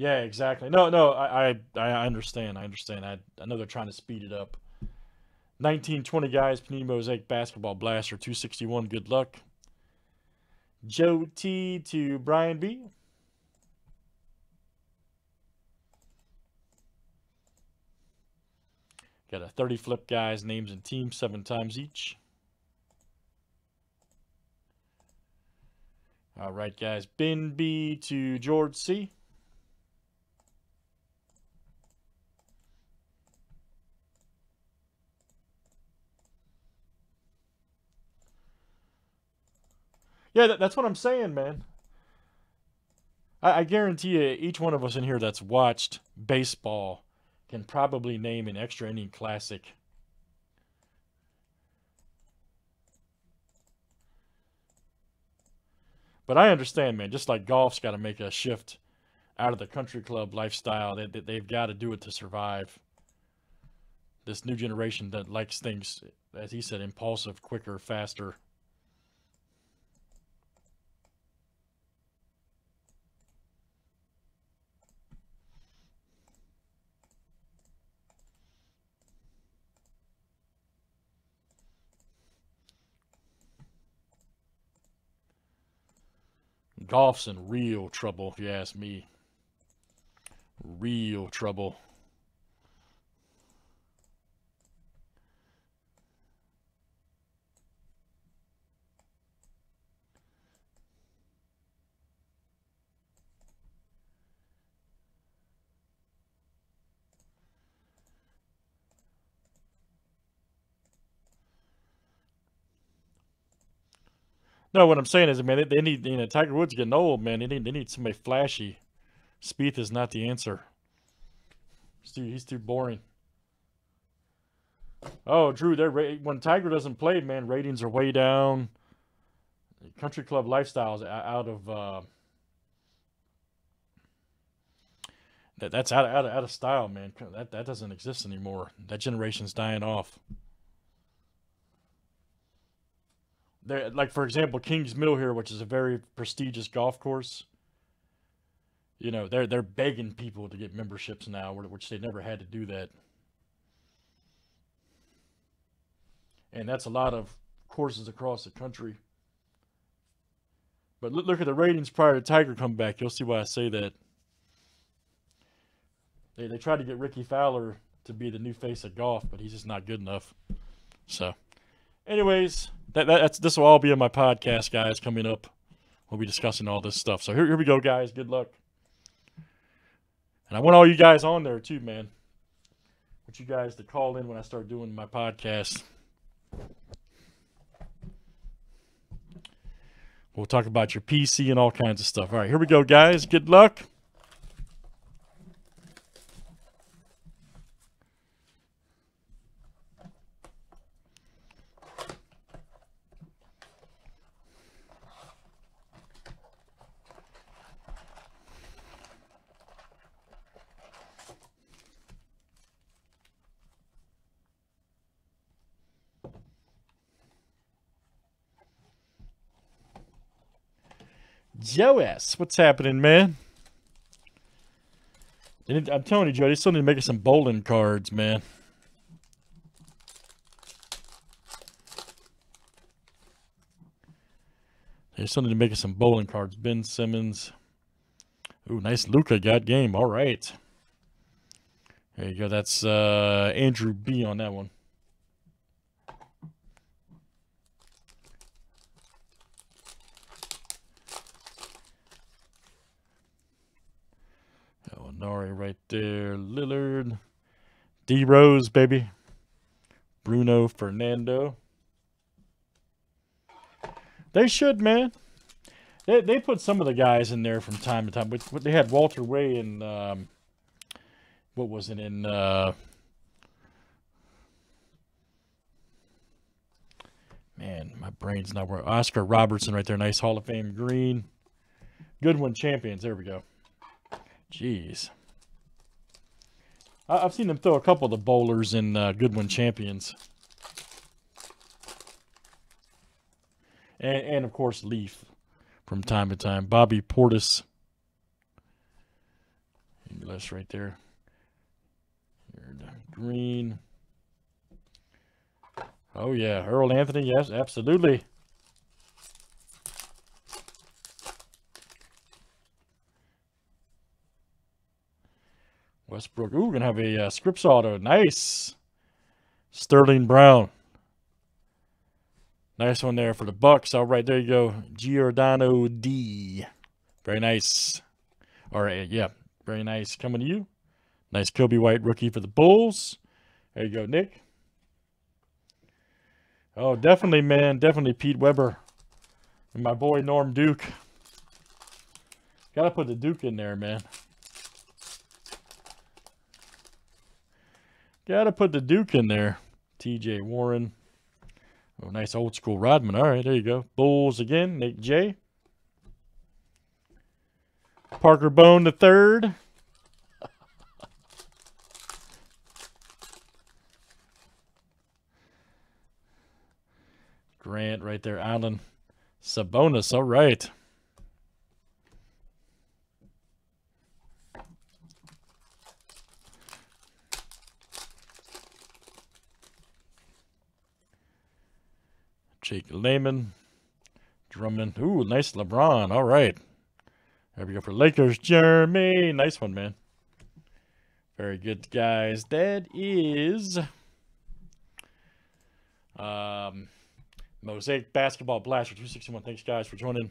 Yeah, exactly. No, no, I, I, I understand. I understand. I, I know they're trying to speed it up. 1920 guys, Panini Mosaic Basketball Blaster 261. Good luck. Joe T to Brian B. Got a 30 flip guys, names and teams, seven times each. All right, guys. Ben B to George C. Yeah, that, that's what I'm saying, man. I, I guarantee you, each one of us in here that's watched baseball can probably name an extra inning classic. But I understand, man. Just like golf's got to make a shift out of the country club lifestyle, they, they, they've got to do it to survive. This new generation that likes things, as he said, impulsive, quicker, faster. Golf's in real trouble, if you ask me. Real trouble. No, what I'm saying is, man, they need you know Tiger Woods getting old, man. They need they need somebody flashy. Spieth is not the answer. He's too, he's too boring. Oh, Drew, they're when Tiger doesn't play, man, ratings are way down. Country club lifestyles out of uh, that that's out of, out of out of style, man. That that doesn't exist anymore. That generation's dying off. There, like for example, Kings Mill here, which is a very prestigious golf course. You know, they're they're begging people to get memberships now, which they never had to do that. And that's a lot of courses across the country. But look, look at the ratings prior to Tiger comeback. You'll see why I say that. They they tried to get Rickie Fowler to be the new face of golf, but he's just not good enough. So, anyways, that, that, that's this will all be in my podcast, guys. Coming up, we'll be discussing all this stuff. So here, here we go, guys. Good luck. And I want all you guys on there too, man. I want you guys to call in when I start doing my podcast. We'll talk about your PC and all kinds of stuff. All right, here we go, guys. Good luck. Joe S. What's happening, man? I'm telling you, Joe, they still need to make us some bowling cards, man. They still need to make us some bowling cards. Ben Simmons. Ooh, nice Luka got game. All right. There you go. That's uh, Andrew B on that one. Nari right there. Lillard. D Rose, baby. Bruno Fernando. They should, man. They, they put some of the guys in there from time to time. But they had Walter Ray and um, what was it in uh, man, my brain's not working. Oscar Robertson right there, nice Hall of Fame green. Goodwin champions. There we go. Jeez. I've seen them throw a couple of the bowlers in uh, Goodwin Champions. And, and, of course, Leaf from time to time. Bobby Portis. list right there. Green. Oh yeah, Earl Anthony. Yes, absolutely. Westbrook. Ooh, gonna have a uh, Scripts auto. Nice. Sterling Brown. Nice one there for the Bucks. All right, there you go. Giordano D. Very nice. All right, yeah, very nice. Coming to you. Nice Coby White rookie for the Bulls. There you go, Nick. Oh, definitely, man. Definitely Pete Weber. And my boy Norm Duke. Got to put the Duke in there, man. Got to put the Duke in there. TJ Warren. Oh, nice old school Rodman. All right, there you go. Bulls again. Nick J. Parker Bone the third. Grant right there. Allen Sabonis. All right. Jake Layman. Drummond. Ooh, nice LeBron. All right. There we go for Lakers. Jeremy. Nice one, man. Very good, guys. That is um, Mosaic Basketball Blaster 261. Thanks, guys, for joining.